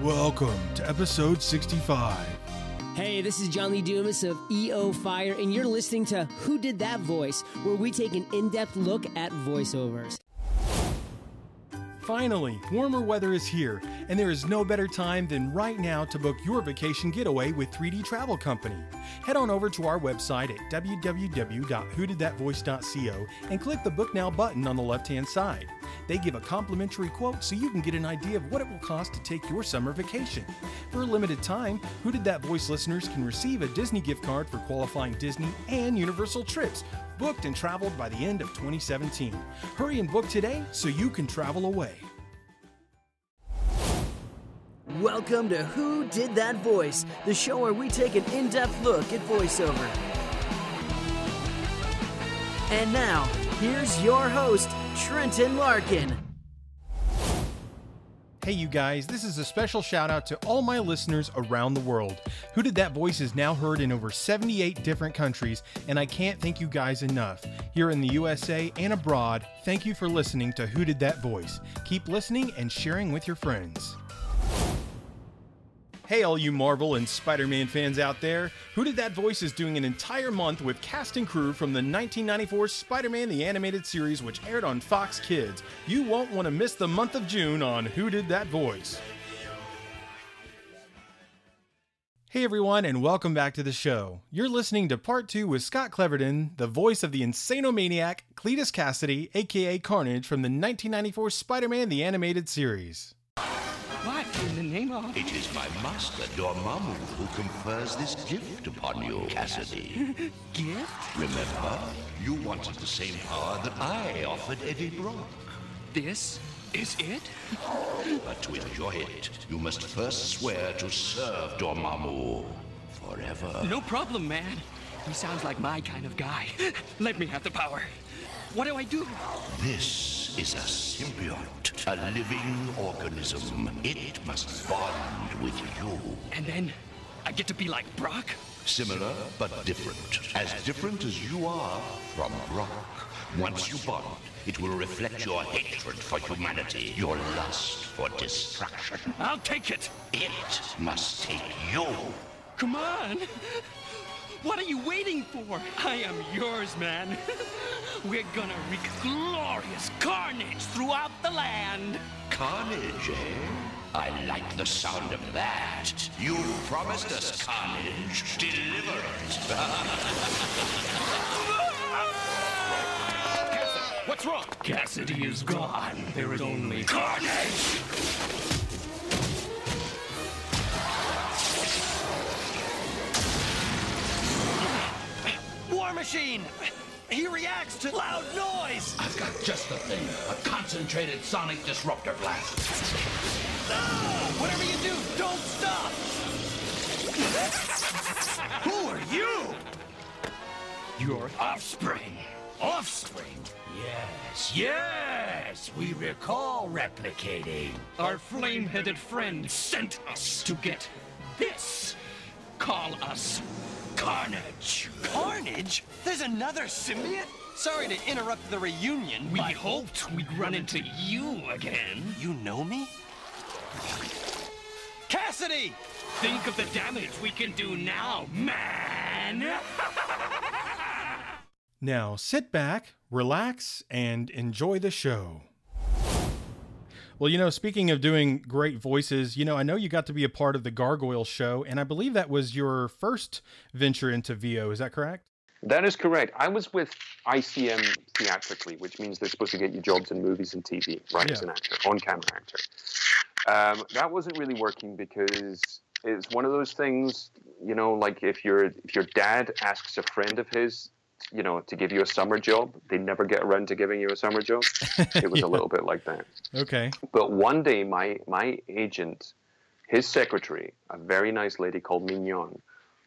Welcome to episode 65. Hey, this is John Lee Dumas of EO Fire, and you're listening to Who Did That Voice, where we take an in depth look at voiceovers. Finally, warmer weather is here, and there is no better time than right now to book your vacation getaway with 3D Travel Company. Head on over to our website at www.whodidthatvoice.co and click the Book Now button on the left hand side. They give a complimentary quote so you can get an idea of what it will cost to take your summer vacation. For a limited time, Who Did That Voice listeners can receive a Disney gift card for qualifying Disney and Universal trips, booked and traveled by the end of 2017. Hurry and book today so you can travel away. Welcome to Who Did That Voice, the show where we take an in depth look at voiceover. And now, here's your host, Trenton Larkin. Hey, you guys, this is a special shout out to all my listeners around the world. Who Did That Voice is now heard in over 78 different countries, and I can't thank you guys enough. Here in the USA and abroad, thank you for listening to Who Did That Voice. Keep listening and sharing with your friends. Hey, all you Marvel and Spider Man fans out there. Who Did That Voice is doing an entire month with cast and crew from the 1994 Spider Man the Animated Series, which aired on Fox Kids. You won't want to miss the month of June on Who Did That Voice. Hey everyone, and welcome back to the show. You're listening to part two with Scott Cleverdon, the voice of the Insanomaniac Cletus Kasady, aka Carnage, from the 1994 Spider Man the Animated Series. In the name of? It is my master, Dormammu, who confers this gift upon you, Kasady. Gift? Remember, you wanted the same power that I offered Eddie Brock. This is it? But to enjoy it, you must first swear to serve Dormammu forever. No problem, man. He sounds like my kind of guy. Let me have the power. What do I do? This is a symbiote, a living organism. It must bond with you. And then I get to be like Brock? Similar, but different. As different as you are from Brock. Once you bond, it will reflect your hatred for humanity, your lust for destruction. I'll take it. It must take you. Come on. What are you waiting for? I am yours, man. We're gonna wreak glorious carnage throughout the land. Carnage, eh? I like the sound of that. You promised us carnage. Deliver it. What's wrong? Kasady is gone. There is only carnage. Machine! He reacts to loud noise! I've got just the thing. A concentrated sonic disruptor blast. No! Whatever you do, don't stop! Who are you? Your offspring. Offspring? Yes, yes, we recall replicating. Our flame-headed friend sent us to get this. Call us Carnage. Carnage? There's another symbiote? Sorry to interrupt the reunion. We but hoped we'd run into you again. You know me? Kasady! Think of the damage we can do now, man! Now sit back, relax, and enjoy the show. Well, you know, speaking of doing great voices, you know, I know you got to be a part of the Gargoyle show, and I believe that was your first venture into VO. Is that correct? That is correct. I was with ICM theatrically, which means they're supposed to get you jobs in movies and TV, right, as Yeah. an actor, on camera actor. Um, that wasn't really working because it's one of those things, you know, like if your if your dad asks a friend of his, you know, to give you a summer job, they never get around to giving you a summer job. It was a little bit like that. Okay. But one day, my my agent, his secretary, a very nice lady called Mignon,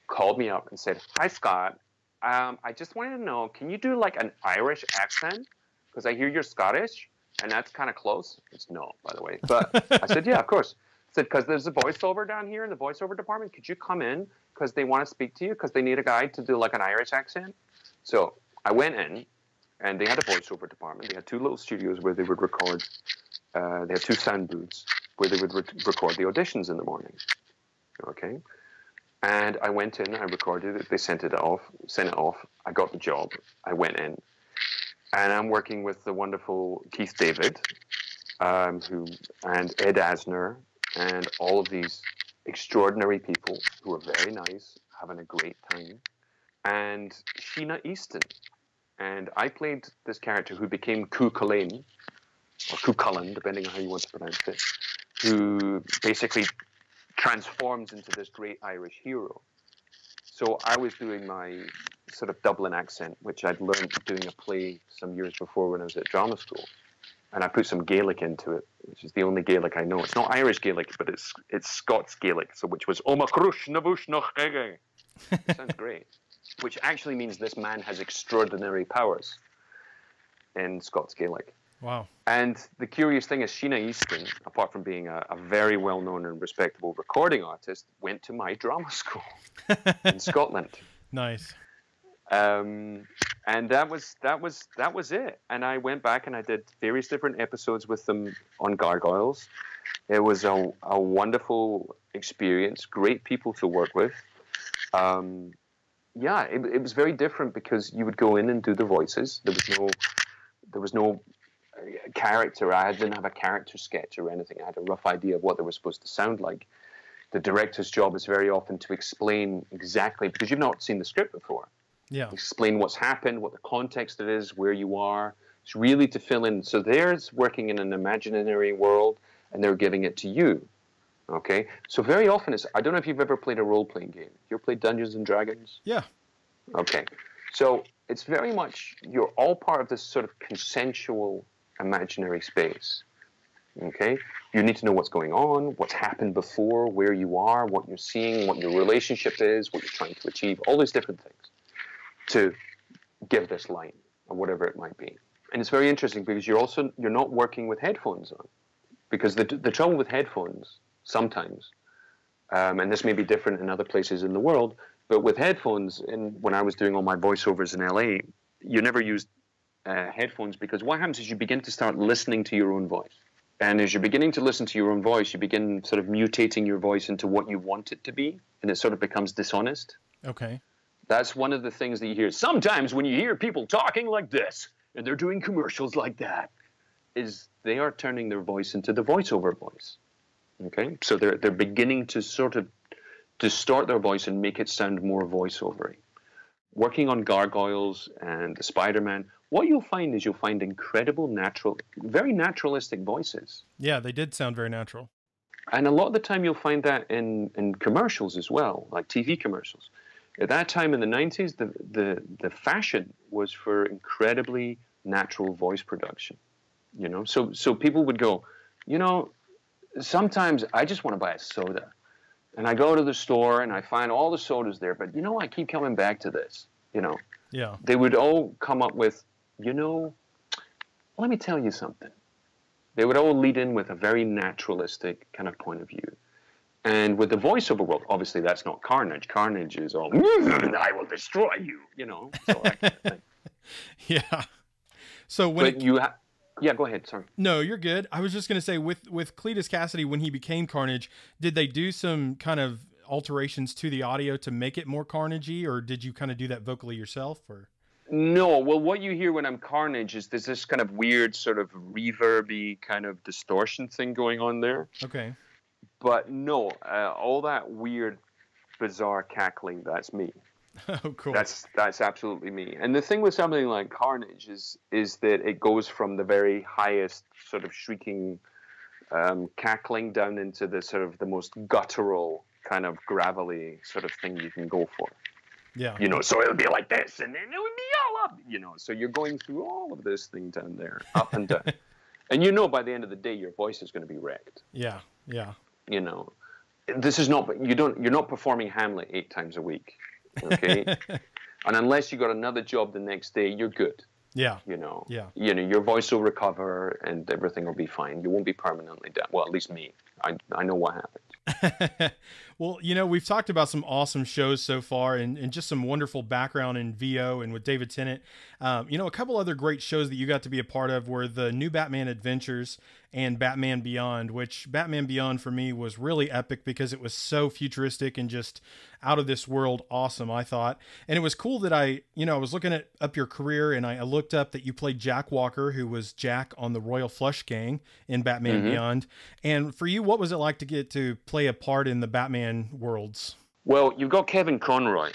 called me up and said, "Hi, Scott. Um, I just wanted to know, can you do like an Irish accent? Because I hear you're Scottish." And that's kind of close. It's no, by the way. But I said, yeah, of course. I said, because there's a voiceover down here in the voiceover department. Could you come in? Because they want to speak to you because they need a guy to do like an Irish accent. So I went in and they had a voiceover department. They had two little studios where they would record, uh, they had two sound booths where they would re- record the auditions in the morning. Okay. And I went in, I recorded it, they sent it off, sent it off. I got the job. I went in. And I'm working with the wonderful Keith David, um, who and Ed Asner, and all of these extraordinary people who are very nice, having a great time. And Sheena Easton. And I played this character who became Cú Chulainn, or Cú Cullen, depending on how you want to pronounce it, who basically transforms into this great Irish hero. So I was doing my sort of Dublin accent, which I'd learned doing a play some years before when I was at drama school. And I put some Gaelic into it, which is the only Gaelic I know. It's not Irish Gaelic, but it's it's Scots Gaelic, so which was Omacrush Nochege. Sounds great. Which actually means this man has extraordinary powers in Scots Gaelic. Wow. And the curious thing is, Sheena Easton, apart from being a, a very well known and respectable recording artist, went to my drama school in Scotland. Nice. Um, and that was that was that was it. And I went back and I did various different episodes with them on Gargoyles. It was a, a wonderful experience. Great people to work with. Um, yeah, it, it was very different because you would go in and do the voices. There was no there was no uh, character. I didn't have a character sketch or anything. I had a rough idea of what they were supposed to sound like. The director's job is very often to explain exactly because you've not seen the script before Yeah. explain what's happened, what the context it is, where you are. It's really to fill in. So there's working in an imaginary world, and they're giving it to you. Okay. So very often it's. I don't know if you've ever played a role playing game. You ever played Dungeons and Dragons? Yeah. Okay. So it's very much you're all part of this sort of consensual imaginary space. Okay? You need to know what's going on, what's happened before, where you are, what you're seeing, what your relationship is, what you're trying to achieve, all these different things to give this line or whatever it might be. And it's very interesting because you're also you're not working with headphones on. Because the the trouble with headphones sometimes, um, and this may be different in other places in the world, but with headphones, and when I was doing all my voiceovers in LA, you never used uh, headphones because what happens is you begin to start listening to your own voice. And as you're beginning to listen to your own voice, you begin sort of mutating your voice into what you want it to be, and it sort of becomes dishonest. Okay. That's one of the things that you hear. Sometimes when you hear people talking like this and they're doing commercials like that, is they are turning their voice into the voiceover voice. Okay? So they're they're beginning to sort of distort their voice and make it sound more voiceovery. Working on Gargoyles and Spider-Man, what you'll find is you'll find incredible natural, very naturalistic voices. Yeah, they did sound very natural. And a lot of the time you'll find that in, in commercials as well, like TV commercials. At that time in the 90s, the, the, the fashion was for incredibly natural voice production. You know, so so people would go, you know, sometimes I just want to buy a soda. And I go to the store and I find all the sodas there, but you know, I keep coming back to this. You know, Yeah. they would all come up with, you know, let me tell you something. They would all lead in with a very naturalistic kind of point of view. And with the voiceover world, obviously that's not Carnage. Carnage is all, I will destroy you, you know. So that kind of thing. Yeah. So when But it, you ha- yeah, go ahead. Sorry. no, you're good. I was just gonna say with with Cletus Kasady when he became Carnage, did they do some kind of alterations to the audio to make it more carnagey, or did you kind of do that vocally yourself? Or No, well, what you hear when I'm Carnage is there's this kind of weird, sort of reverby kind of distortion thing going on there. okay, But no, uh, all that weird, bizarre cackling, that's me. oh cool. That's that's absolutely me. And the thing with something like Carnage is is that it goes from the very highest sort of shrieking, um, cackling down into the sort of the most guttural kind of gravelly sort of thing you can go for. yeah. You know, so it'll be like this, and then it would be all up. You know, so you're going through all of this thing down there, up and down, and you know by the end of the day your voice is going to be wrecked. Yeah. Yeah. You know, this is not. You don't. You're not performing Hamlet eight times a week. Okay. and unless you got another job the next day, you're good. Yeah. You know. Yeah. You know, your voice will recover and everything will be fine. You won't be permanently deaf. Well, at least me. I I know what happened. well, you know, we've talked about some awesome shows so far and, and just some wonderful background in VO and with David Tennant. Um, you know, a couple other great shows that you got to be a part of were the new Batman Adventures and Batman Beyond, which Batman Beyond for me was really epic because it was so futuristic and just out of this world awesome, I thought. And it was cool that I, you know, I was looking at up your career and I looked up that you played Jack Walker, who was Jack on the Royal Flush Gang in Batman mm-hmm. Beyond. And for you, what was it like to get to play a part in the Batman worlds? Well, you've got Kevin Conroy,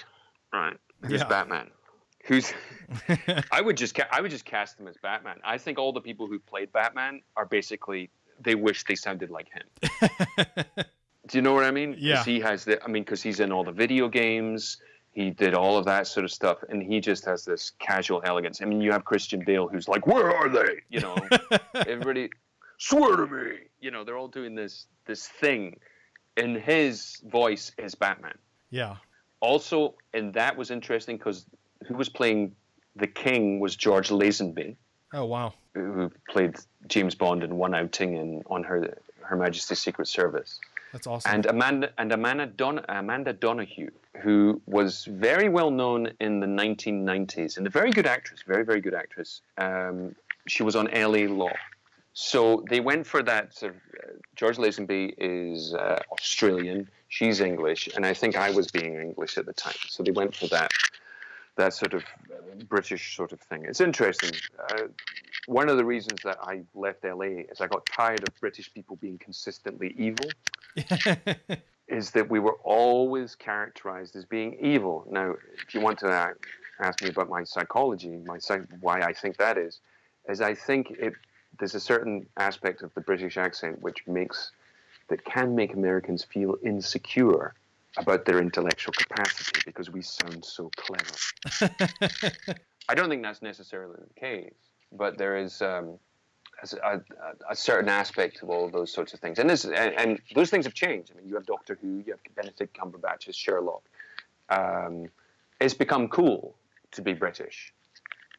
right? Who's yeah. Batman? Who's I would just ca- I would just cast him as Batman. I think all the people who played Batman are basically they wish they sounded like him. Do you know what I mean? Yeah. He has the. I mean, because he's in all the video games. He did all of that sort of stuff, and he just has this casual elegance. I mean, you have Christian Bale, who's like, "Where are they?" You know, everybody, swear to me. You know, they're all doing this this thing, and his voice is Batman. Yeah. Also, and that was interesting because who was playing the King was George Lazenby. Oh wow! Who played James Bond in one outing in on her Her Majesty's Secret Service. That's awesome. And Amanda and Amanda Don Amanda Donohoe, who was very well known in the 1990s and a very good actress, very very good actress. Um, she was on LA Law. So they went for that. Sort of, uh, George Lazenby is uh, Australian. She's English, and I think I was being English at the time. So they went for that that sort of uh, British sort of thing. It's interesting. Uh, one of the reasons that I left LA is I got tired of British people being consistently evil. is that we were always characterized as being evil. Now, if you want to ask me about my psychology, my why I think that is, is I think it there's a certain aspect of the British accent which makes that can make Americans feel insecure about their intellectual capacity because we sound so clever. I don't think that's necessarily the case, but there is um, a, a, certain aspect of all those sorts of things, and, this, and, and, those things have changed. I mean, you have Doctor Who, you have Benedict Cumberbatch as Sherlock. Um, it's become cool to be British.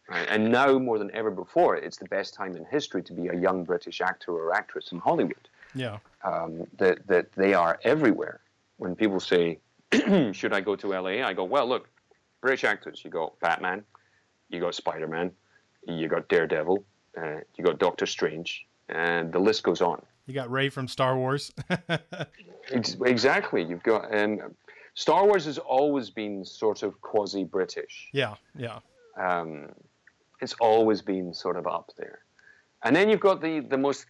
Right? And now, more than ever before, it's the best time in history to be a young British actor or actress in Hollywood. Yeah. Um, that, that they are everywhere when people say, should I go to LA? I go, well, look, British actors, you got Batman, you got Spider Man, you got Daredevil, uh, you got Doctor Strange, and the list goes on. You got Rey from Star Wars. exactly. You've got um, Star Wars has always been sort of quasi British. Yeah, yeah. Um, it's always been sort of up there. And then you've got the, the most,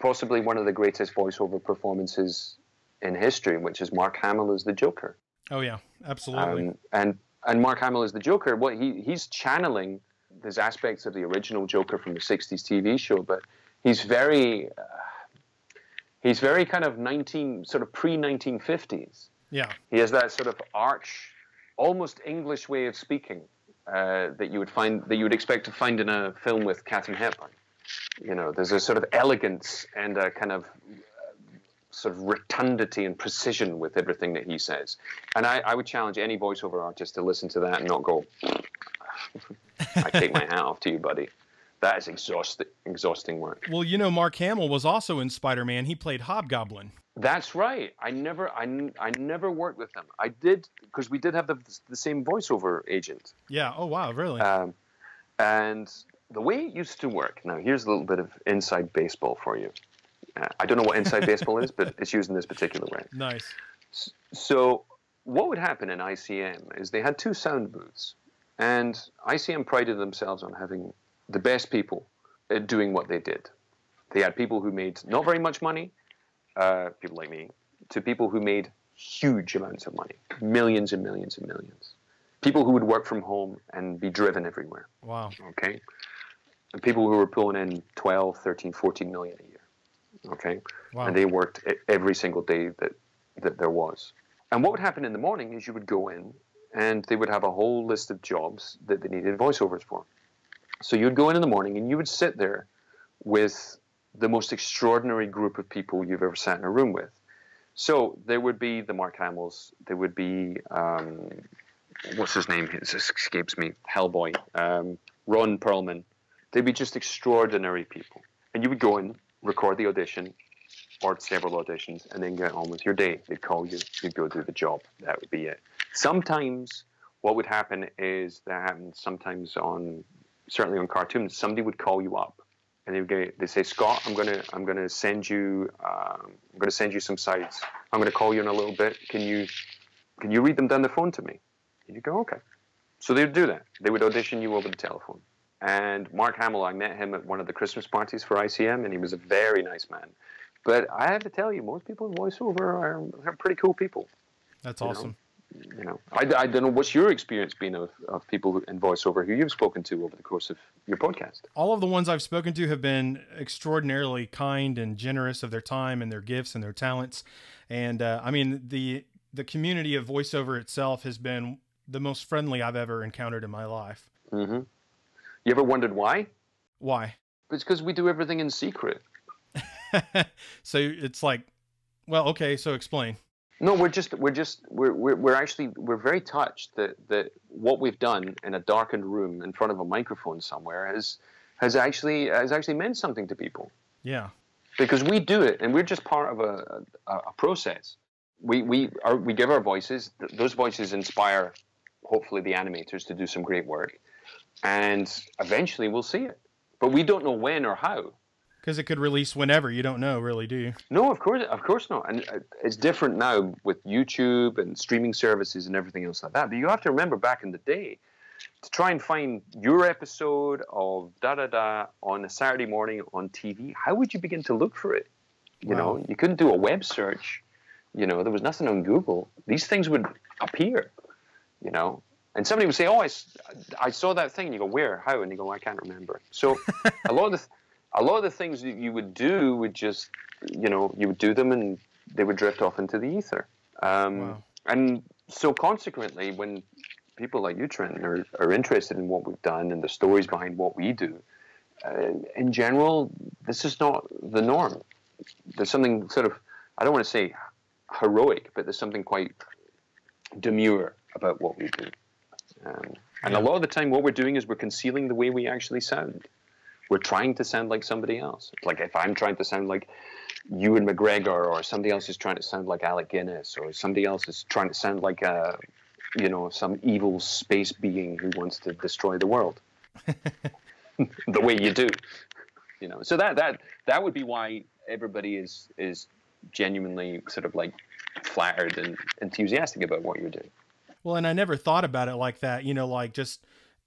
possibly one of the greatest voiceover performances in history, which is Mark Hamill as the Joker. Oh yeah, absolutely. Um, and and Mark Hamill as the Joker. What he he's channeling these aspects of the original Joker from the '60s TV show, but he's very uh, he's very kind of 19 sort of pre 1950s. Yeah. He has that sort of arch, almost English way of speaking uh, that you would find that you would expect to find in a film with Katharine Hepburn. You know, there's a sort of elegance and a kind of sort of rotundity and precision with everything that he says. And I, I would challenge any voiceover artist to listen to that and not go, I take my hat off to you, buddy. That is exhausting, exhausting work. Well, you know, Mark Hamill was also in Spider Man. He played Hobgoblin. That's right. I never, I, I never worked with him. I did because we did have the, the same voiceover agent. Yeah. Oh wow, really? Um, and the way it used to work. Now, here's a little bit of inside baseball for you. Uh, I don't know what inside baseball is, but it's used in this particular way. Nice. So, what would happen in ICM is they had two sound booths, and ICM prided themselves on having the best people at doing what they did. They had people who made not very much money, uh, people like me, to people who made huge amounts of money, millions and millions and millions. People who would work from home and be driven everywhere. Wow. Okay. And people who were pulling in 12, 13, 14 million a year okay? Wow. And they worked every single day that, that there was. And what would happen in the morning is you would go in and they would have a whole list of jobs that they needed voiceovers for. So you'd go in in the morning and you would sit there with the most extraordinary group of people you've ever sat in a room with. So there would be the Mark Hamills, there would be, um, what's his name? It escapes me, Hellboy, um, Ron Perlman. They'd be just extraordinary people. And you would go and record the audition or several auditions and then get on with your day. They'd call you, you'd go do the job. That would be it. Sometimes what would happen is that happens sometimes on certainly on cartoons, somebody would call you up and they would they say, Scott, I'm gonna I'm gonna send you um, I'm gonna send you some sites. I'm gonna call you in a little bit. Can you can you read them down the phone to me? And you go, okay. So they would do that. They would audition you over the telephone. And Mark Hamill, I met him at one of the Christmas parties for ICM, and he was a very nice man. But I have to tell you, most people in voiceover are, are pretty cool people. That's awesome. know? You know, I, I don't know what's your experience been of, of people in voiceover who you've spoken to over the course of your podcast. All of the ones I've spoken to have been extraordinarily kind and generous of their time and their gifts and their talents. And uh, I mean, the the community of voiceover itself has been the most friendly I've ever encountered in my life. Mm-hmm. You ever wondered why? Why? It's because we do everything in secret. so it's like, well, okay. So explain. No, we're just we're just we're, we're we're actually we're very touched that that what we've done in a darkened room in front of a microphone somewhere has has actually has actually meant something to people. Yeah. Because we do it, and we're just part of a a, a process. We we are we give our voices. Those voices inspire, hopefully, the animators to do some great work, and eventually we'll see it. But we don't know when or how. Because it could release whenever. You don't know, really, do you? No, of course, of course not. And uh, it's different now with YouTube and streaming services and everything else like that. But you have to remember back in the day, to try and find your episode of da da da on a Saturday morning on TV, how would you begin to look for it? You wow. know, you couldn't do a web search. You know, there was nothing on Google. These things would appear. You know, and somebody would say, "Oh, I, I saw that thing." And you go, "Where? How?" And you go, "I can't remember." So, a lot of the a lot of the things that you would do would just, you know, you would do them and they would drift off into the ether. Um, wow. And so, consequently, when people like you, Trent, are, are interested in what we've done and the stories behind what we do, uh, in general, this is not the norm. There's something sort of, I don't want to say heroic, but there's something quite demure about what we do. Um, and a lot of the time, what we're doing is we're concealing the way we actually sound we're trying to sound like somebody else. Like if I'm trying to sound like Ewan McGregor, or somebody else is trying to sound like Alec Guinness, or somebody else is trying to sound like a, you know, some evil space being who wants to destroy the world. the way you do, you know. So that that that would be why everybody is is genuinely sort of like flattered and enthusiastic about what you're doing. Well, and I never thought about it like that. You know, like just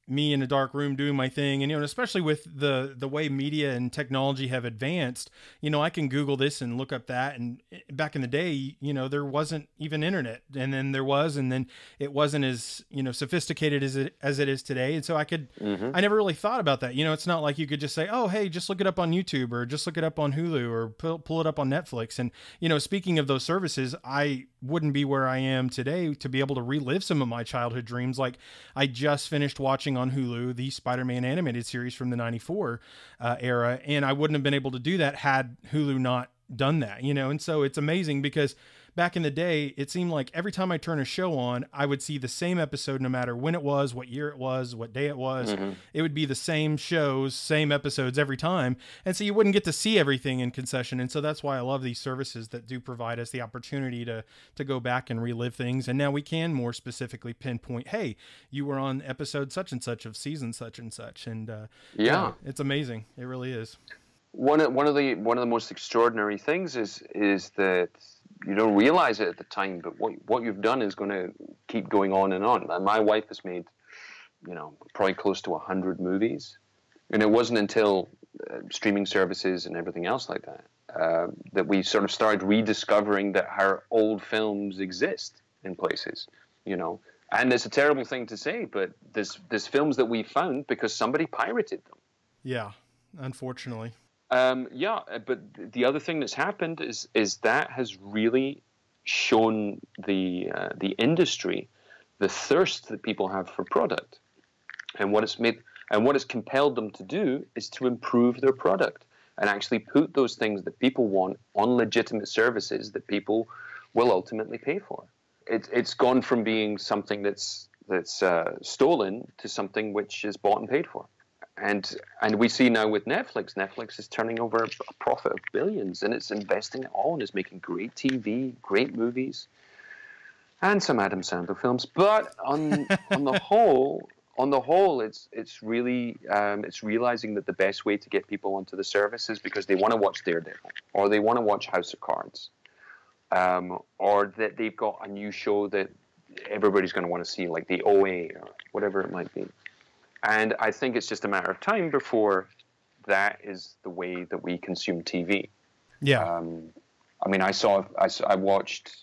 me in a dark room doing my thing. And you know especially with the the way media and technology have advanced you know i can google this and look up that. And eh, back in the day you know there wasn't even internet. And then there was and then it wasn't as you know sophisticated as it as it is today. And so i could mm-hmm. i never really thought about that. You know it's not like you could just say oh hey just look it up on youtube or just look it up on hulu or pull, pull it up on netflix. And you know speaking of those services i wouldn't be where i am today to be able to relive some of my childhood dreams. Like i just finished watching on Hulu the Spider-Man animated series from the '94 uh, era, and I wouldn't have been able to do that had Hulu not done that. You know, and so it's amazing because back in the day, it seemed like every time I turn a show on, I would see the same episode no matter when it was, what year it was, what day it was. Mm-hmm. It would be the same shows, same episodes every time. And so you wouldn't get to see everything in concession. And so that's why I love these services that do provide us the opportunity to to go back and relive things. And now we can more specifically pinpoint, hey, you were on episode such and such of season such and such. And uh, yeah. yeah, it's amazing. It really is. One of, one of the one of the most extraordinary things is is that you don't realize it at the time, but what what you've done is going to keep going on and on. And my wife has made, you know, probably close to hundred movies, and it wasn't until uh, streaming services and everything else like that uh, that we sort of started rediscovering that our old films exist in places, you know. And it's a terrible thing to say, but there's there's films that we found because somebody pirated them. Yeah, unfortunately. Um, yeah, uh, but the other thing that's happened is is that has really shown the uh, the industry the thirst that people have for product, and what it's made and what it's compelled them to do is to improve their product and actually put those things that people want on legitimate services that people will ultimately pay for. It's it's gone from being something that's that's uh, stolen to something which is bought and paid for and and we see now with Netflix, Netflix is turning over a profit of billions, and it's investing it all and is making great TV, great movies, and some Adam Sandler films. But on on the whole, on the whole, it's it's really um, it's realizing that the best way to get people onto the service is because they want to watch Daredevil or they want to watch House of Cards, um, or that they've got a new show that everybody's going to want to see, like the OA or whatever it might be. And I think it's just a matter of time before that is the way that we consume TV. Yeah. Um, I mean, I saw, I, I watched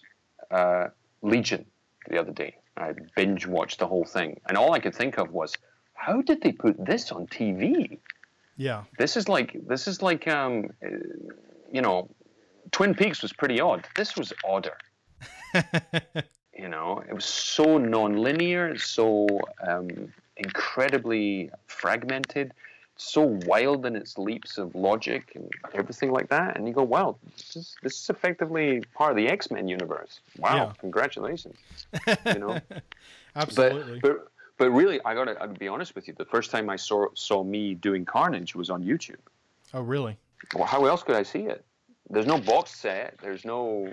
uh, Legion the other day. I binge watched the whole thing, and all I could think of was, how did they put this on TV? yeah. This is like, this is like, um, you know, Twin Peaks was pretty odd. This was odder. you know, it was so non-linear, so um, incredibly fragmented, so wild in its leaps of logic and everything like that. And you go, wow, this is, this is effectively part of the X-Men universe. Wow, Yeah. congratulations. You know, Absolutely. but but but really, I gotta, I gotta be honest with you. The first time I saw saw me doing Carnage was on YouTube. oh, really? Well, how else could I see it? There's no box set. There's no.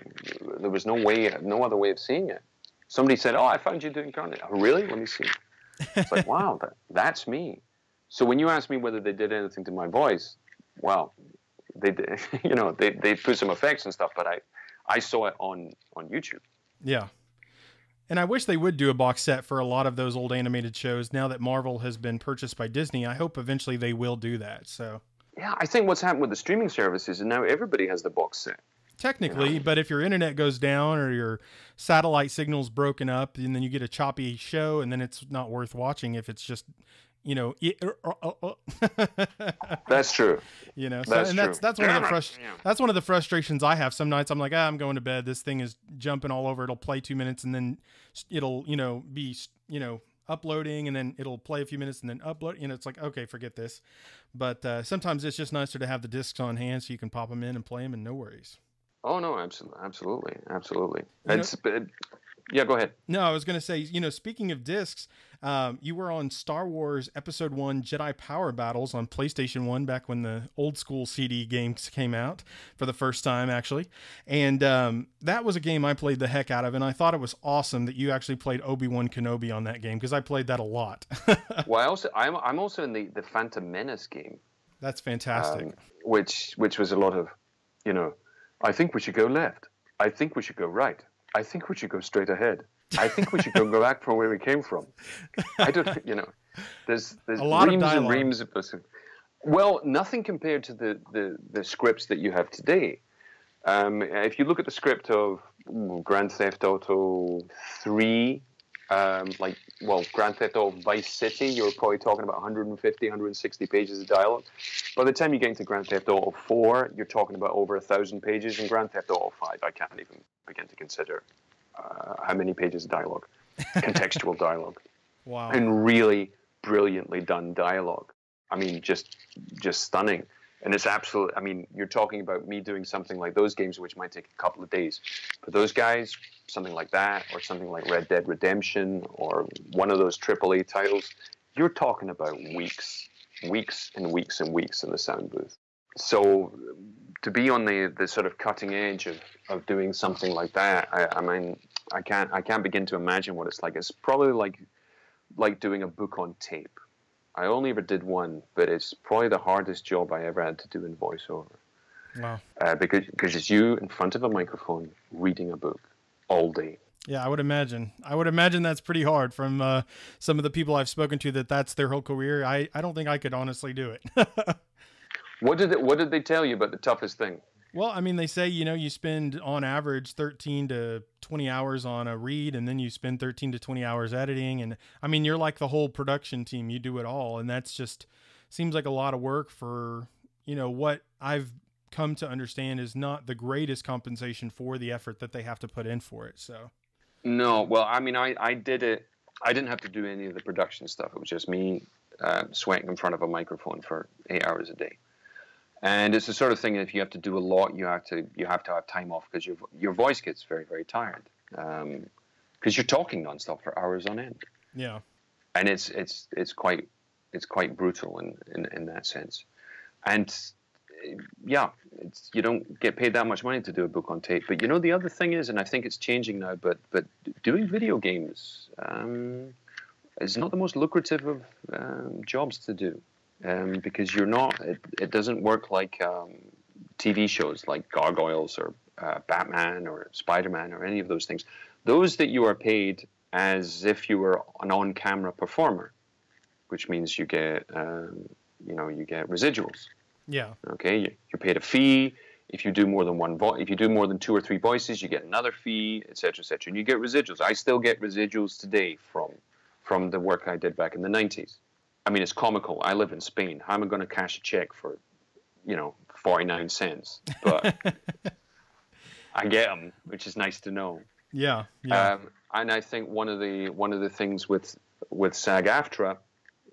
There was no way. No other way of seeing it. Somebody said, "Oh, I found you doing Carnage." Oh, really? Let me see. It's like, wow, that, that's me. So when you ask me whether they did anything to my voice, well, they did. You know, they they put some effects and stuff, but I I saw it on on YouTube. Yeah. And I wish they would do a box set for a lot of those old animated shows. Now that Marvel has been purchased by Disney, I hope eventually they will do that. So Yeah, I think what's happened with the streaming services is now everybody has the box set. Technically, but if your internet goes down or your satellite signal's broken up, and then you get a choppy show, and then it's not worth watching if it's just, you know, it, uh, uh, uh, That's true. you know. So, That's and that's true. that's one of the frust- Yeah. that's one of the frustrations I have. Some nights I'm like, ah, I'm going to bed. This thing is jumping all over. It'll play two minutes and then it'll you know be you know uploading and then it'll play a few minutes and then upload. You know, it's like okay, forget this. But uh, sometimes it's just nicer to have the discs on hand so you can pop them in and play them and no worries. Oh no, absolutely, absolutely, absolutely. You know- It's, yeah, go ahead. No, I was going to say, you know, speaking of discs, um, you were on Star Wars Episode 1 Jedi Power Battles on PlayStation 1 back when the old school CD games came out for the first time, actually. And um, that was a game I played the heck out of. And I thought it was awesome that you actually played Obi Wan Kenobi on that game because I played that a lot. Well, I also I'm I'm also in the the Phantom Menace game, That's fantastic. um, which which was a lot of, you know, I think we should go left. I think we should go right. I think we should go straight ahead. I think we should go, go back from where we came from. I don't, you know, there's there's A lot of reams and reams of this. Well, nothing compared to the the, the scripts that you have today. Um, if you look at the script of Grand Theft Auto 3, um, like, well, Grand Theft Auto Vice City, you're probably talking about 150, 160 pages of dialogue. By the time you get into Grand Theft Auto 4, you're talking about over a thousand pages. And Grand Theft Auto 5, I can't even begin to consider uh, how many pages of dialogue, contextual dialogue wow. and really brilliantly done dialogue. I mean, just just stunning. And it's absolute. I mean, you're talking about me doing something like those games, which might take a couple of days. For those guys, something like that, or something like Red Dead Redemption, or one of those AAA titles, you're talking about weeks, weeks and weeks and weeks in the sound booth. So to be on the, the sort of cutting edge of, of doing something like that, I, I mean, I can't I can't begin to imagine what it's like. It's probably like like doing a book on tape. I only ever did one, but it's probably the hardest job I ever had to do in voiceover Wow. uh, because because it's you in front of a microphone reading a book all day. Yeah, I would imagine. I would imagine that's pretty hard from uh, some of the people I've spoken to that that's their whole career. I, I don't think I could honestly do it. What did it, what did they tell you about the toughest thing? Well, I mean, they say, you know, you spend on average 13 to 20 hours on a read, and then you spend 13 to 20 hours editing. And I mean, you're like the whole production team, you do it all. And that's just seems like a lot of work for, you know, what I've come to understand is not the greatest compensation for the effort that they have to put in for it. So, No, well, I mean, I, I did it. I didn't have to do any of the production stuff. It was just me uh, sweating in front of a microphone for eight hours a day. And it's the sort of thing that if you have to do a lot, you have to you have to have time off because your your voice gets very very tired because you're talking nonstop for hours on end. yeah. and it's it's it's quite it's quite brutal in, in, in that sense. And yeah, it's, you don't get paid that much money to do a book on tape. But you know, the other thing is, and I think it's changing now, but but doing video games um, is not the most lucrative of um, jobs to do um, because you're not. It, it doesn't work like um, TV shows like Gargoyles or uh, Batman or Spider Man or any of those things. Those that you are paid as if you were an on-camera performer, which means you get um, you know you get residuals. Yeah. Okay, you're paid a fee. If you do more than one voice, if you do more than two or three voices, you get another fee, etc., etc. And you get residuals. I still get residuals today from from the work I did back in the '90s. I mean, it's comical. I live in Spain. How am I going to cash a check for, you know, 49 cents? But I get them, which is nice to know. Yeah. Yeah. Um, and I think one of the one of the things with with SAG-AFTRA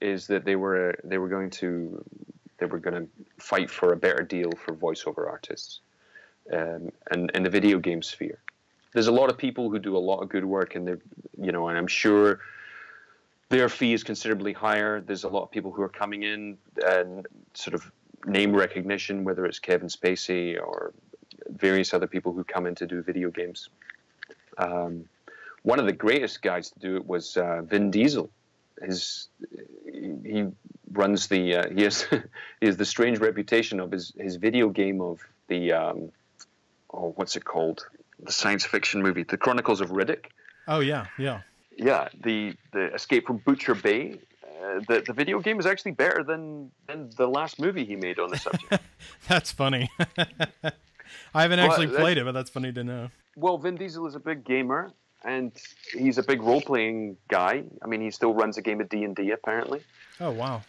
is that they were they were going to they were going to fight for a better deal for voiceover artists um, and in the video game sphere. There's a lot of people who do a lot of good work, and they, you know, and I'm sure their fee is considerably higher. There's a lot of people who are coming in and sort of name recognition, whether it's Kevin Spacey or various other people who come in to do video games. Um, one of the greatest guys to do it was uh, Vin Diesel. His he runs the uh, he has he has the strange reputation of his his video game of the um, oh what's it called the science fiction movie The Chronicles of Riddick. Oh yeah, yeah, yeah. The the Escape from Butcher Bay. Uh, the the video game is actually better than than the last movie he made on the subject. that's funny. I haven't actually well, played it, but that's funny to know. Well, Vin Diesel is a big gamer, and he's a big role playing guy. I mean, he still runs a game of D and D apparently. Oh wow!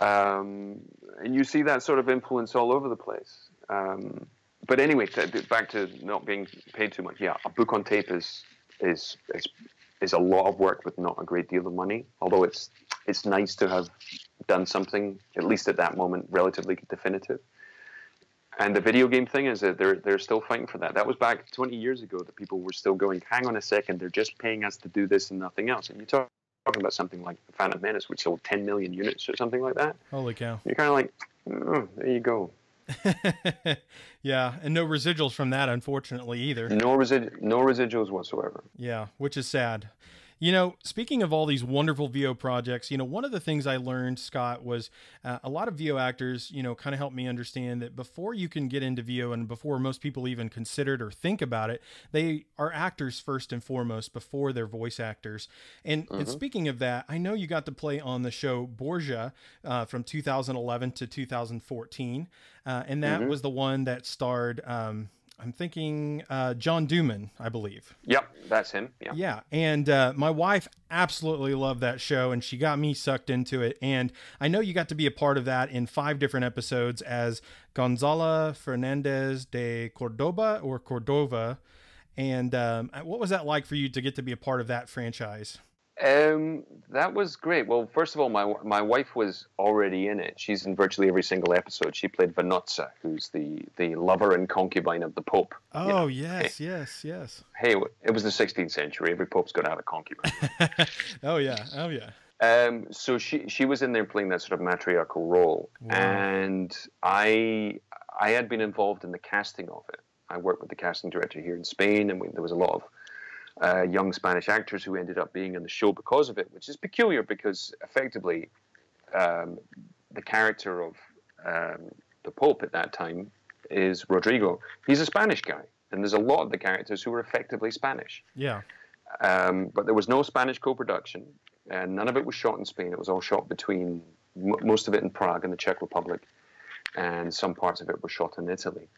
Um, and you see that sort of influence all over the place. Um, but anyway, back to not being paid too much. Yeah, a book on tape is is is is a lot of work with not a great deal of money. Although it's it's nice to have done something at least at that moment relatively definitive. And the video game thing is that they're they're still fighting for that. That was back 20 years ago that people were still going, hang on a second, they're just paying us to do this and nothing else. And you talk talking about something like Phantom Menace, which sold 10 million units or something like that. Holy cow! You're kind of like, oh, there you go. yeah, and no residuals from that, unfortunately, either. No resid, no residuals whatsoever. Yeah, which is sad. You know, speaking of all these wonderful VO projects, you know, one of the things I learned, Scott, was uh, a lot of VO actors, you know, kind of helped me understand that before you can get into VO and before most people even consider it or think about it, they are actors first and foremost before they're voice actors. And, mm-hmm. and speaking of that, I know you got to play on the show Borgia uh, from 2011 to 2014. Uh, and that mm-hmm. was the one that starred um, I'm thinking uh, John Doman, I believe. Yep, that's him. Yeah. Yeah, and uh, my wife absolutely loved that show, and she got me sucked into it. And I know you got to be a part of that in five different episodes as Gonzala Fernandez de Cordoba or Cordova. And um, what was that like for you to get to be a part of that franchise? Um, that was great. Well, first of all, my my wife was already in it. She's in virtually every single episode. She played Vannozza, who's the the lover and concubine of the Pope. Oh you know? yes, hey, yes, yes. Hey, it was the 16th century. Every pope's got to have a concubine. oh yeah, oh yeah. Um, so she she was in there playing that sort of matriarchal role, wow. and I I had been involved in the casting of it. I worked with the casting director here in Spain, and we, there was a lot of uh, young Spanish actors who ended up being in the show because of it, which is peculiar because effectively um, the character of um, the Pope at that time is Rodrigo. He's a Spanish guy, and there's a lot of the characters who are effectively Spanish. Yeah. Um, but there was no Spanish co-production, and none of it was shot in Spain. It was all shot between m- most of it in Prague and the Czech Republic, and some parts of it were shot in Italy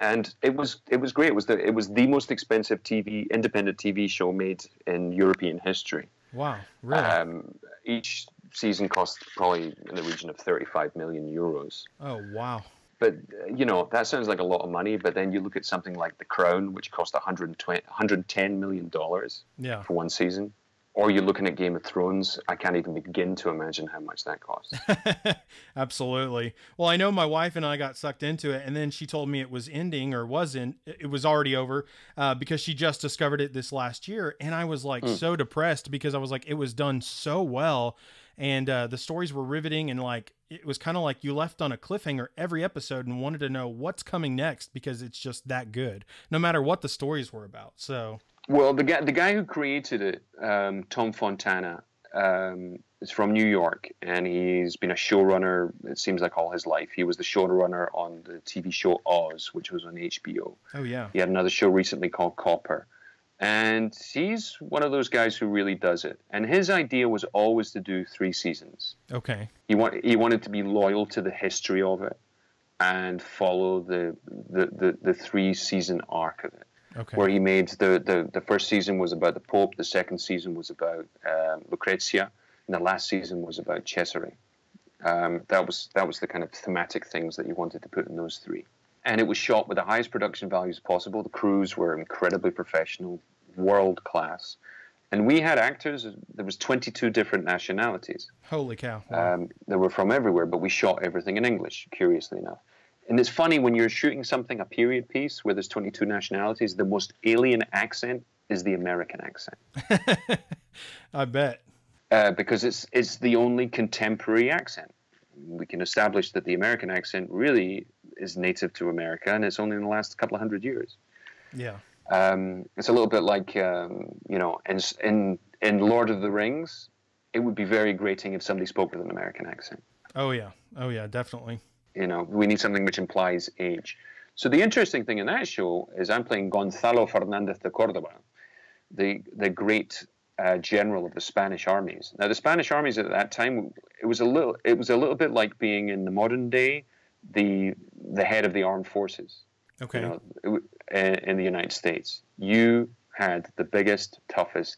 and it was it was great. It was the it was the most expensive TV independent TV show made in European history. Wow, really? Um, each season cost probably in the region of 35 million euros. Oh wow! But you know that sounds like a lot of money. But then you look at something like The Crown, which cost 120 110 million dollars yeah. for one season or you're looking at Game of Thrones. I can't even begin to imagine how much that costs. Absolutely. Well, I know my wife and I got sucked into it, and then she told me it was ending or wasn't. It was already over uh, because she just discovered it this last year, and I was like mm. so depressed because I was like, it was done so well and uh, the stories were riveting and like it was kind of like you left on a cliffhanger every episode and wanted to know what's coming next because it's just that good, no matter what the stories were about. So, well, the guy the guy who created it, um, Tom Fontana, um, is from New York, and he's been a showrunner. It seems like all his life. He was the showrunner on the TV show Oz, which was on HBO. oh yeah, He had another show recently called Copper. And he's one of those guys who really does it. And his idea was always to do three seasons. okay, He want, he wanted to be loyal to the history of it and follow the the, the, the three season arc of it. Okay, Where he made the, the, the first season was about the Pope, the second season was about um, Lucrezia, and the last season was about Cesare. Um, that was that was the kind of thematic things that he wanted to put in those three. And it was shot with the highest production values possible. The crews were incredibly professional, world class, and we had actors. There was 22 different nationalities. holy cow, Wow. Um, they were from everywhere, but we shot everything in English. Curiously enough, and it's funny when you're shooting something a period piece where there's 22 nationalities. The most alien accent is the American accent I bet. uh, because it's it's the only contemporary accent. We can establish that the American accent really is native to America, and it's only in the last couple of hundred years. Yeah, Um, it's a little bit like um, you know, in in in Lord of the Rings, it would be very grating if somebody spoke with an American accent. oh yeah, oh yeah, definitely. You know, we need something which implies age. So the interesting thing in that show is I'm playing Gonzalo Fernandez de Cordoba, the the great uh, general of the Spanish armies. Now the Spanish armies at that time, it was a little it was a little bit like being in the modern day, the the head of the armed forces. Okay, You know, in in the United States, you had the biggest, toughest,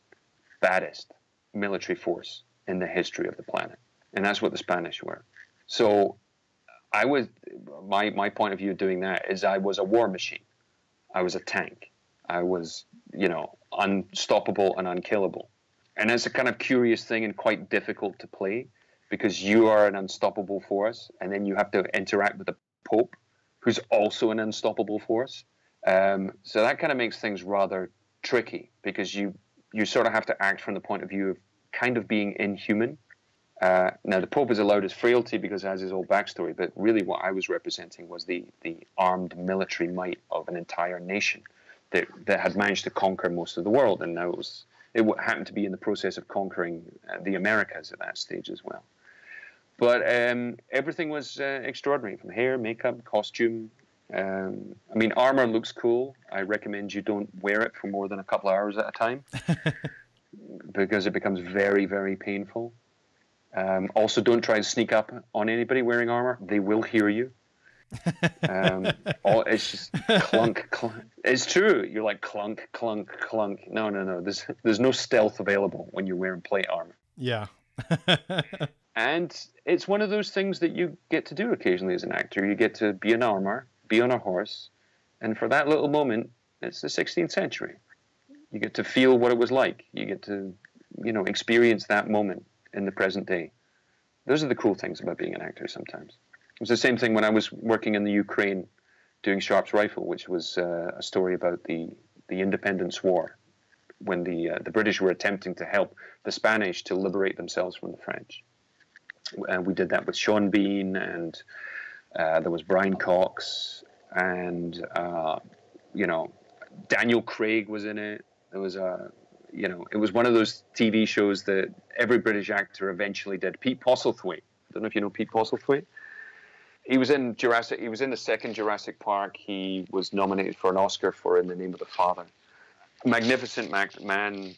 baddest military force in the history of the planet, and that's what the Spanish were. So, I was my my point of view of doing that is I was a war machine. I was a tank. I was you know unstoppable and unkillable, and it's a kind of curious thing and quite difficult to play because you are an unstoppable force, and then you have to interact with the Pope, who's also an unstoppable force. Um, so that kind of makes things rather tricky because you you sort of have to act from the point of view of kind of being inhuman. Uh, now the Pope is allowed his frailty because it has his old backstory, but really what I was representing was the the armed military might of an entire nation that that had managed to conquer most of the world, and now it was it happened to be in the process of conquering uh, the Americas at that stage as well. But um, everything was uh, extraordinary from hair, makeup, costume. Um, I mean, armor looks cool. I recommend you don't wear it for more than a couple of hours at a time because it becomes very, very painful. Um, also, don't try and sneak up on anybody wearing armor. They will hear you. Um, all, it's just clunk, clunk. It's true. You're like clunk, clunk, clunk. No, no, no. There's there's no stealth available when you're wearing plate armor. yeah, And it's one of those things that you get to do occasionally as an actor. You get to be in armor, be on a horse, and for that little moment, it's the 16th century. You get to feel what it was like. You get to, you know, experience that moment in the present day. Those are the cool things about being an actor sometimes. It was the same thing when I was working in the Ukraine doing Sharpe's Rifle, which was uh, a story about the, the Independence War when the, uh, the British were attempting to help the Spanish to liberate themselves from the French and we did that with Sean Bean, and uh, there was Brian Cox, and uh, you know Daniel Craig was in it. There was a you know it was one of those TV shows that every British actor eventually did. Pete Postlethwaite. I don't know if you know Pete Postlethwaite. He was in Jurassic. He was in the second Jurassic Park. He was nominated for an Oscar for In the Name of the Father. Magnificent man,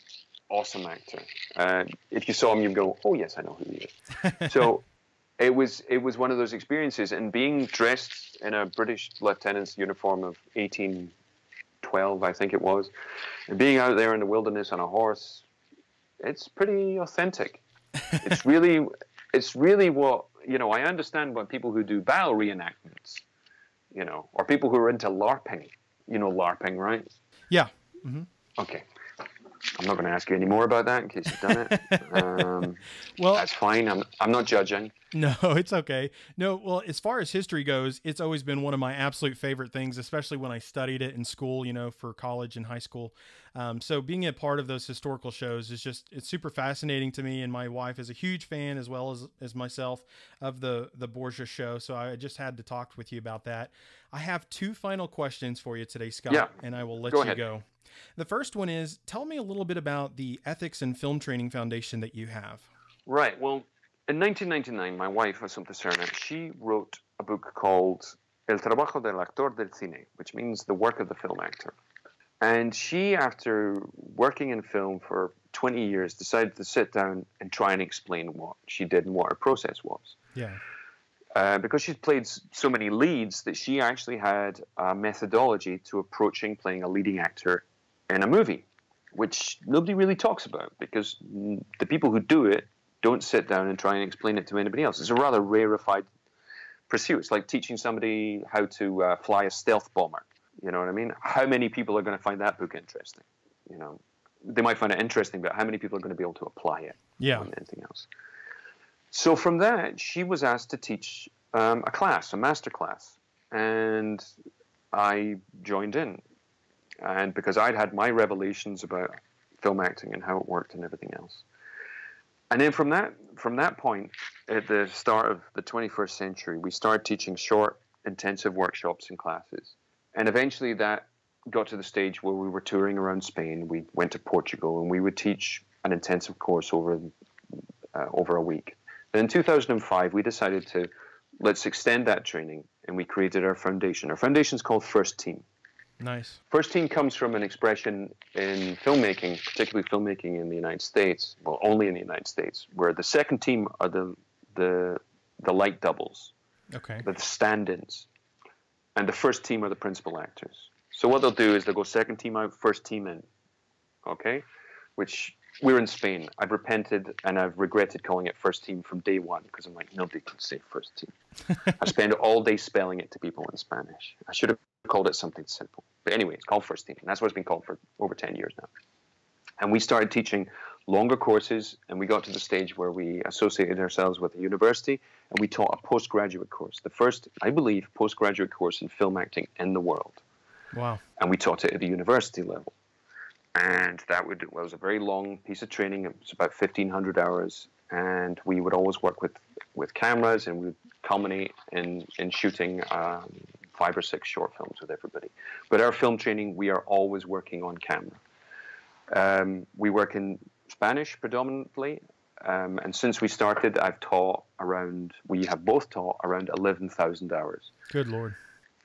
awesome actor. Uh, if you saw him, you'd go, "Oh yes, I know who he is." so it was it was one of those experiences, and being dressed in a British lieutenant's uniform of 1812, I think it was, and being out there in the wilderness on a horse, it's pretty authentic. it's really it's really what you know. I understand what people who do battle reenactments, you know, or people who are into LARPing. You know, LARPing, right? yeah. Mm-hmm. Okay. I'm not going to ask you any more about that in case you've done it. Um, Well, that's fine. I'm, I'm not judging. No, it's okay. No, well, as far as history goes, it's always been one of my absolute favorite things, especially when I studied it in school, you know, for college and high school. Um, so being a part of those historical shows is just it's super fascinating to me, and my wife is a huge fan as well as as myself of the the Borgia show. So I just had to talk with you about that. I have two final questions for you today, Scott, Yeah. and I will let Go you ahead. go. The first one is tell me a little bit about the Ethics and Film Training Foundation that you have. Right. Well, in 1999, my wife, Assumpta Serna, she wrote a book called El trabajo del actor del cine, which means the work of the film actor. And she, after working in film for 20 years, decided to sit down and try and explain what she did and what her process was. Yeah. Uh, because she's played so many leads that she actually had a methodology to approaching playing a leading actor in a movie, which nobody really talks about because the people who do it don't sit down and try and explain it to anybody else. It's a rather rarefied pursuit. It's like teaching somebody how to uh, fly a stealth bomber. You know what I mean? How many people are going to find that book interesting? You know, they might find it interesting, but how many people are going to be able to apply it? Yeah. anything else. So from that, she was asked to teach um, a class, a master class, and I joined in. And because I'd had my revelations about film acting and how it worked and everything else. And then from that from that point, at the start of the 21st century, we started teaching short, intensive workshops and classes. And eventually that got to the stage where we were touring around Spain. We went to Portugal and we would teach an intensive course over uh, over a week. In 2005, we decided to let's extend that training and we created our foundation. Our foundation is called First Team. Nice. First team comes from an expression in filmmaking, particularly filmmaking in the United States, well, only in the United States, where the second team are the the the light doubles, Okay. the stand-ins, and the first team are the principal actors. So what they'll do is they'll go second team out, first team in. Okay, which we're in Spain. I've repented and I've regretted calling it first team from day one because I'm like nobody can say first team. I spend all day spelling it to people in Spanish. I should have called it something simple. But anyway, it's called First Team. And that's what it's been called for over 10 years now. And we started teaching longer courses, and we got to the stage where we associated ourselves with a university, and we taught a postgraduate course, the first, I believe, postgraduate course in film acting in the world. Wow. And we taught it at the university level. And that would was a very long piece of training. It was about 1,500 hours, and we would always work with, with cameras, and we would culminate in, in shooting um, five or six short films with everybody. But our film training, we are always working on camera. Um, we work in Spanish predominantly, um, and since we started, I've taught around. We have both taught around 11,000 hours. Good lord.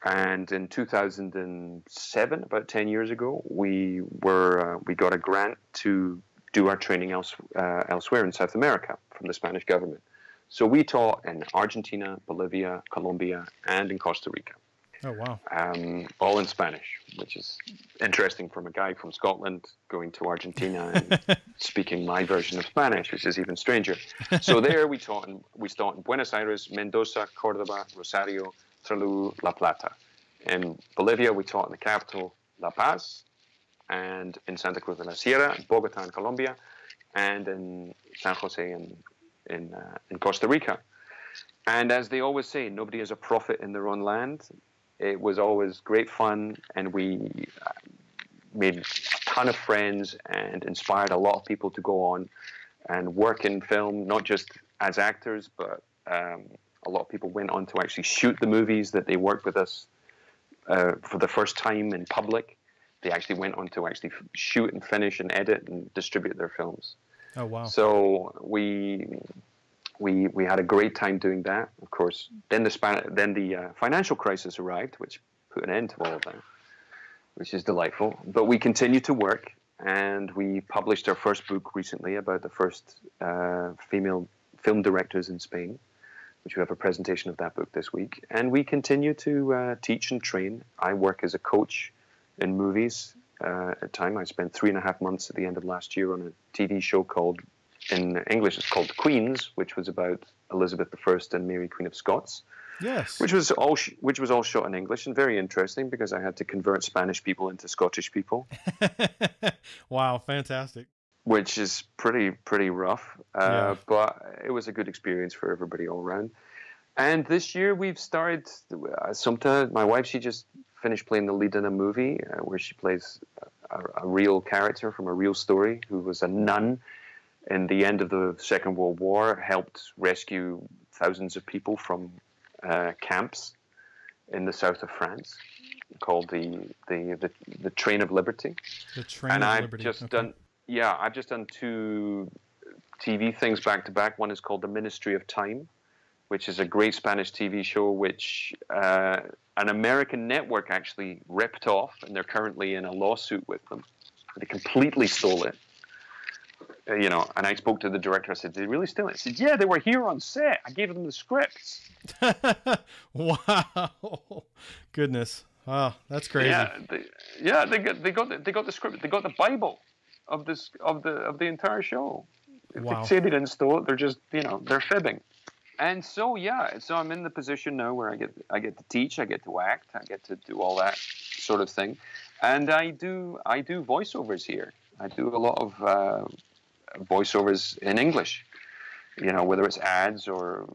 And in 2007, about 10 years ago, we were uh, we got a grant to do our training else, uh, elsewhere in South America from the Spanish government. So we taught in Argentina, Bolivia, Colombia, and in Costa Rica Oh wow. um, all in Spanish, which is interesting from a guy from Scotland going to Argentina and speaking my version of Spanish, which is even stranger. So there we taught in, we taught in Buenos Aires, Mendoza, Cordoba, Rosario, Trelew, La Plata. In Bolivia, we taught in the capital, La Paz, and in Santa Cruz de la Sierra, Bogota in Colombia, and in San Jose in in, uh, in Costa Rica. And as they always say, nobody is a prophet in their own land. It was always great fun, and we uh, made a ton of friends and inspired a lot of people to go on and work in film, not just as actors, but um, a lot of people went on to actually shoot the movies that they worked with us uh, for the first time in public. They actually went on to actually shoot and finish and edit and distribute their films. Oh wow. So we we we had a great time doing that. Of course, then the Span- then the uh, financial crisis arrived, which put an end to all of that, which is delightful. But we continue to work, and we published our first book recently about the first uh, female film directors in Spain, which we have a presentation of that book this week. And we continue to uh, teach and train. I work as a coach in movies. Uh, at time, I spent three and a half months at the end of last year on a TV show called, in English, it's called Queens, which was about Elizabeth I and Mary Queen of Scots, yes. which was all sh- which was all shot in English and very interesting because I had to convert Spanish people into Scottish people. wow. Fantastic. Which is pretty pretty rough. Uh, Yeah. But it was a good experience for everybody all around. And this year we've started. Uh, sometimes my wife she just finished playing the lead in a movie uh, where she plays a, a real character from a real story who was a nun in the end of the Second World War, helped rescue thousands of people from uh, camps in the south of France called the the the, the Train of Liberty The Train and of I've Liberty. just Okay. done yeah I've just done two TV things back to back. One is called The Ministry of Time, which is a great Spanish TV show which uh, an American network actually ripped off, and they're currently in a lawsuit with them. They completely stole it. Uh, you know, and I spoke to the director. I said, "Did they really steal it?" He said, "Yeah, they were here on set. I gave them the scripts." wow. Goodness. Ah, that's crazy. Yeah, they, yeah, they got they got the, they got the script. They got the Bible of this of the of the entire show. If Wow. they say they didn't steal it, they're just you know they're fibbing. And so yeah, so I'm in the position now where I get I get to teach, I get to act, I get to do all that sort of thing, and I do I do voiceovers here. I do a lot of uh, voiceovers in English. You know, whether it's ads or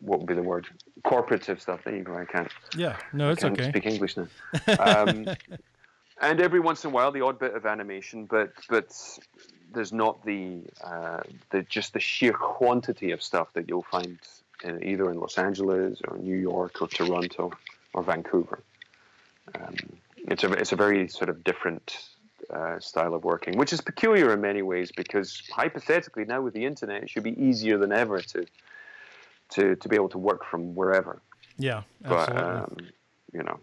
what would be the word corporative stuff. There you go. I can't Yeah. No, it's can't okay. speak English now. Um, and every once in a while, the odd bit of animation, but but there's not the uh, the just the sheer quantity of stuff that you'll find in, either in Los Angeles or New York or Toronto or Vancouver. Um, it's a it's a very sort of different uh, style of working, which is peculiar in many ways because hypothetically now with the internet, it should be easier than ever to to to be able to work from wherever Yeah, but absolutely. um, you know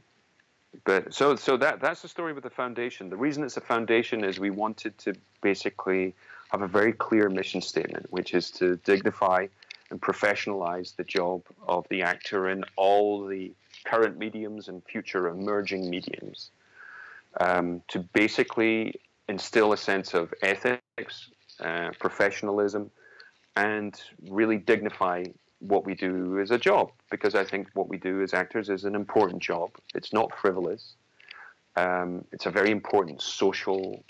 but so so that that's the story with the foundation. The reason it's a foundation is we wanted to basically have a very clear mission statement which is to dignify and professionalize the job of the actor in all the current mediums and future emerging mediums. Um, to basically instill a sense of ethics uh, professionalism and really dignify what we do as a job because I think what we do as actors is an important job. It's not frivolous. Um, it's a very important social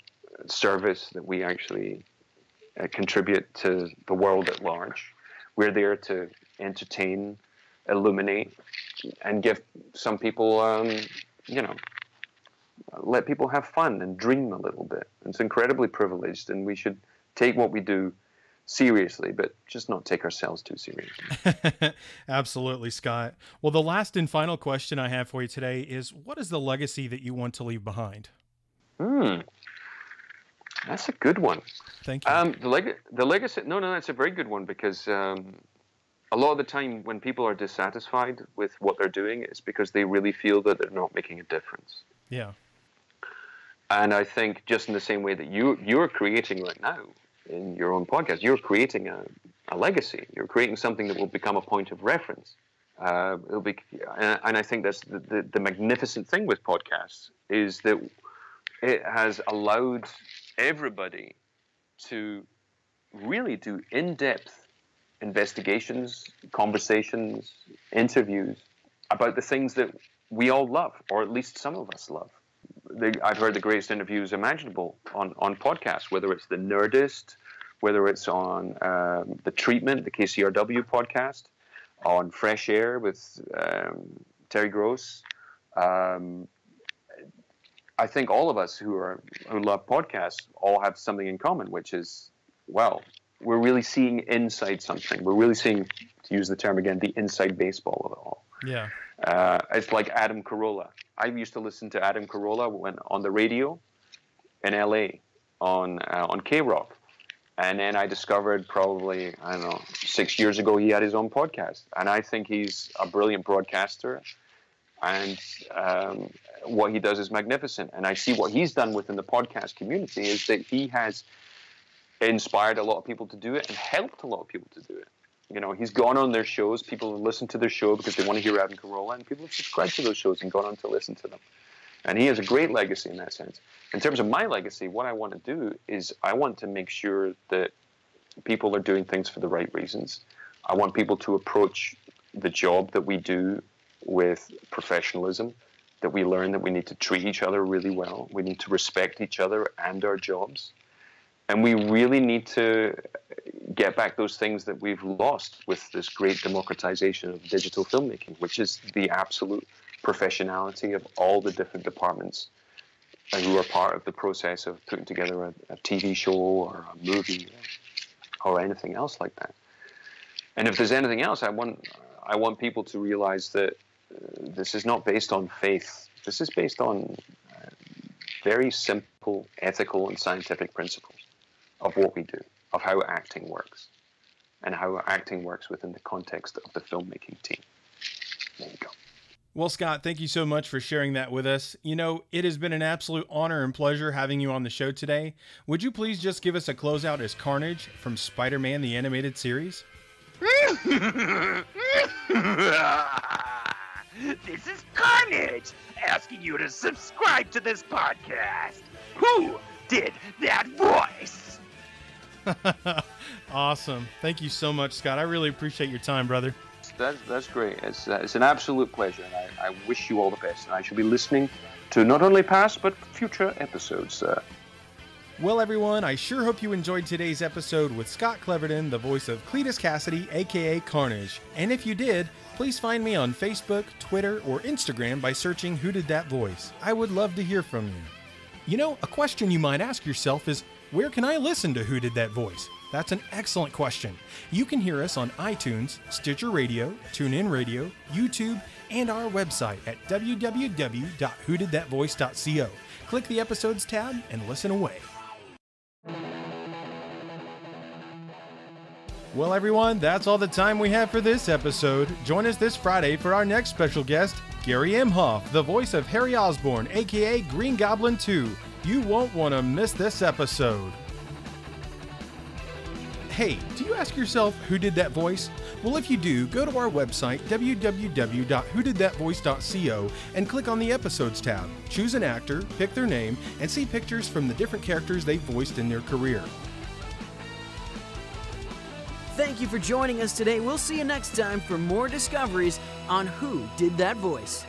service that we actually uh, contribute to the world at large. We're there to entertain, illuminate, and give some people, um, you know, let people have fun and dream a little bit. It's incredibly privileged, and we should take what we do seriously, but just not take ourselves too seriously. Absolutely, Scott. Well, the last and final question I have for you today is what is the legacy that you want to leave behind? Hmm. That's a good one. Thank you. Um, the, leg- the legacy, no, no, that's a very good one because um, a lot of the time when people are dissatisfied with what they're doing, it's because they really feel that they're not making a difference. yeah. And I think just in the same way that you you're creating right now in your own podcast, you're creating a, a legacy. You're creating something that will become a point of reference. Uh, it'll be, and I think that's the, the, the magnificent thing with podcasts is that it has allowed everybody to really do in-depth investigations, conversations, interviews about the things that we all love, or at least some of us love the, I've heard the greatest interviews imaginable on, on podcasts, whether it's the Nerdist, whether it's on um, the Treatment, the KCRW podcast, on Fresh Air with um, Terry Gross. Um, I think all of us who are who love podcasts all have something in common, which is, well, we're really seeing inside something. We're really seeing, to use the term again, the inside baseball of it all. Yeah. Uh, it's like Adam Carolla. I used to listen to Adam Carolla when on the radio in LA on uh, on KROQ, and then I discovered probably I don't know six years ago he had his own podcast, and I think he's a brilliant broadcaster, and um, what he does is magnificent. And I see what he's done within the podcast community is that he has inspired a lot of people to do it and helped a lot of people to do it. You know, he's gone on their shows. People have listened to their show because they want to hear Adam Carolla, and people have subscribed to those shows and gone on to listen to them. And he has a great legacy in that sense. In terms of my legacy, what I want to do is I want to make sure that people are doing things for the right reasons. I want people to approach the job that we do with professionalism, that we learn that we need to treat each other really well. We need to respect each other and our jobs. And we really need to get back those things that we've lost with this great democratization of digital filmmaking, which is the absolute professionality of all the different departments who are part of the process of putting together a, a TV show or a movie or, anything else like that. And if there's anything else, I want I want people to realize that uh, this is not based on faith. This is based on uh, very simple ethical and scientific principles of what we do, of how acting works, and how acting works within the context of the filmmaking team. There you go. Well, Scott, thank you so much for sharing that with us. You know, it has been an absolute honor and pleasure having you on the show today. Would you please just give us a closeout as Carnage from Spider Man the Animated Series? this is Carnage asking you to subscribe to this podcast. Who did that voice? awesome. Thank you so much, Scott. I really appreciate your time, brother. That's, that's great. It's, uh, it's an absolute pleasure, and I, I wish you all the best. And I shall be listening to not only past but future episodes. Uh, well, everyone, I sure hope you enjoyed today's episode with Scott Cleverdon, the voice of Cletus Kasady, aka Carnage. And if you did, please find me on Facebook, Twitter, or Instagram by searching Who Did That Voice. I would love to hear from you. You know, a question you might ask yourself is where can I listen to Who Did That Voice? That's an excellent question. You can hear us on iTunes, Stitcher Radio, TuneIn Radio, YouTube, and our website at www.whodidthatvoice.co. Click the episodes tab and listen away. Well, everyone, that's all the time we have for this episode. Join us this Friday for our next special guest, Gary Imhoff, the voice of Harry Osborn, aka Green Goblin 2. You won't want to miss this episode. Hey, do you ask yourself who did that voice? Well, if you do, go to our website, www.whodidthatvoice.co, and click on the Episodes tab. Choose an actor, pick their name, and see pictures from the different characters they've voiced in their career. Thank you for joining us today. We'll see you next time for more discoveries on Who Did That Voice.